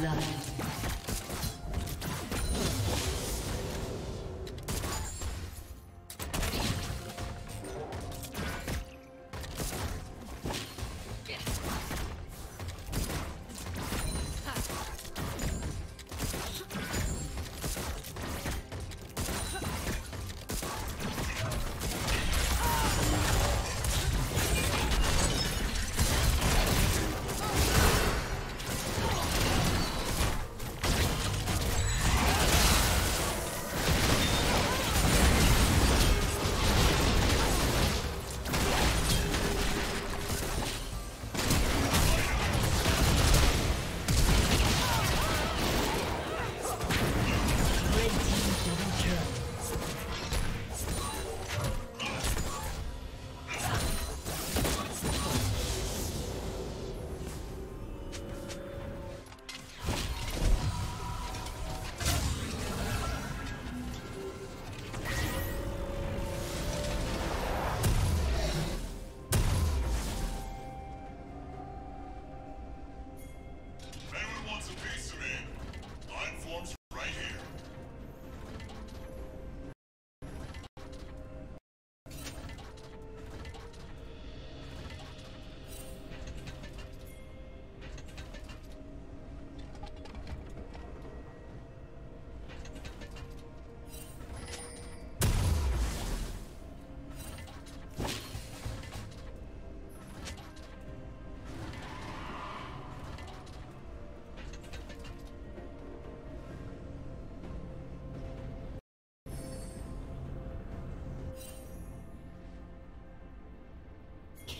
Blood.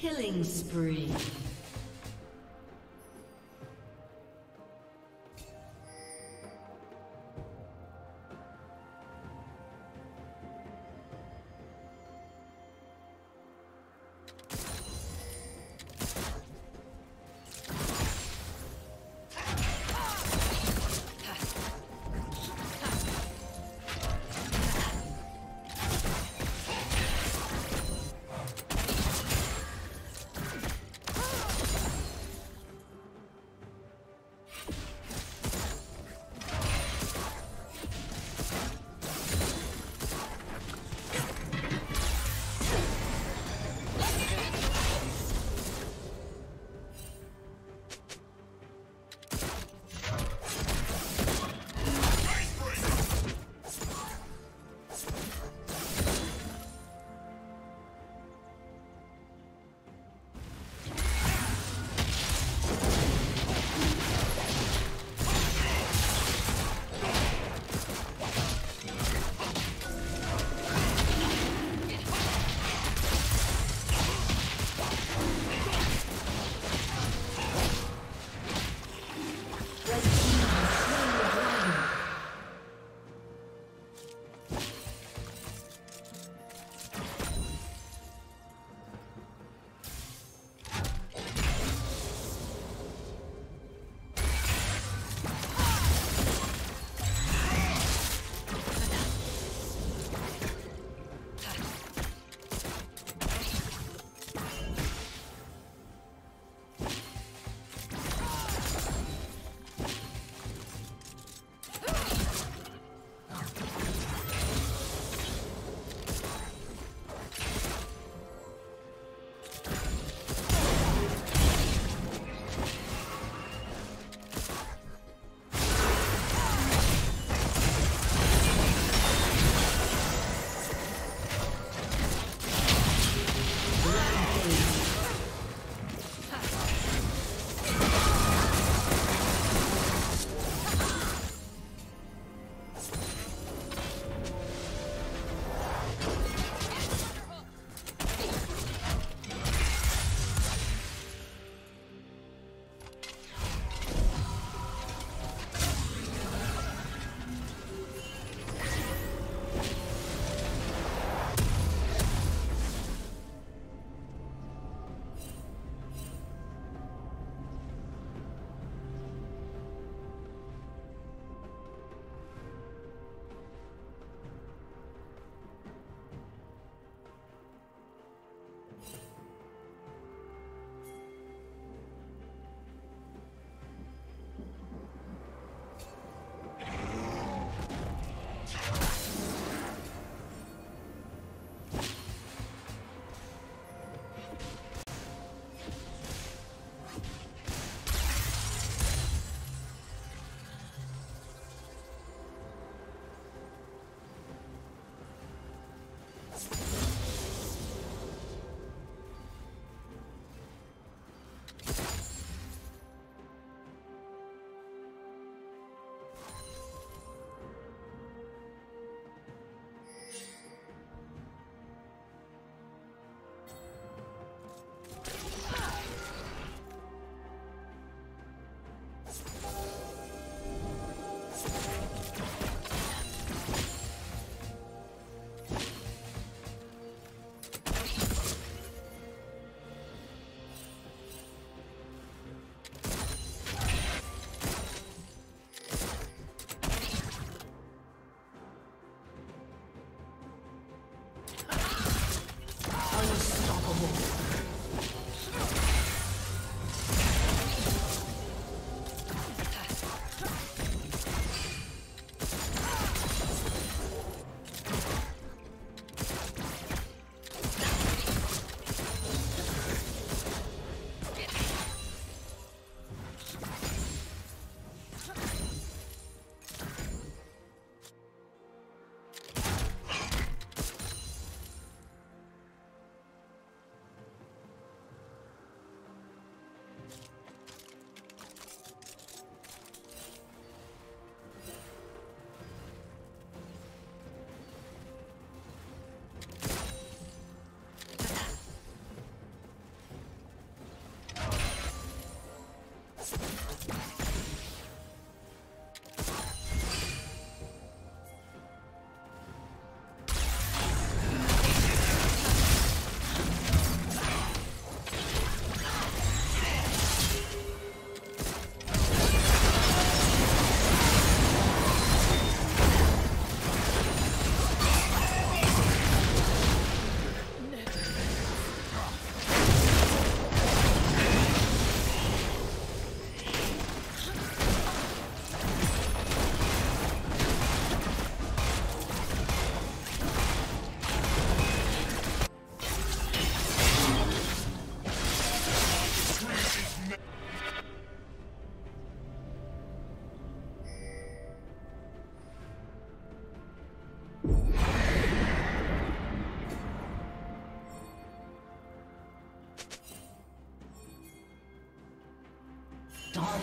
Killing spree.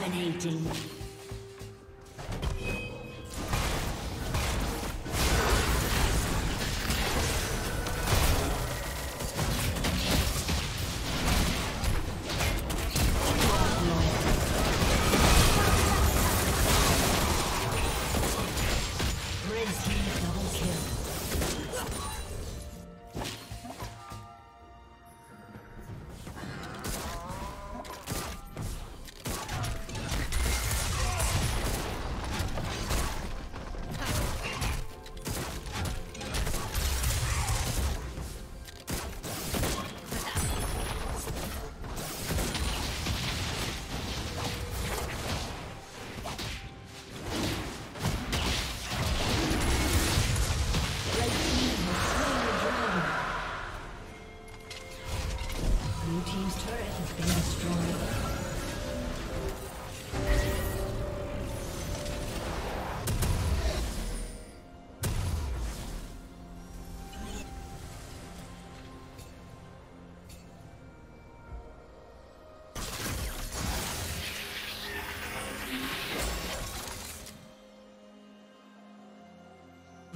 Dominating.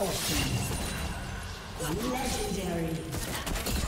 Will. Legendary.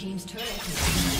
Team's turret has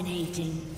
Dominating.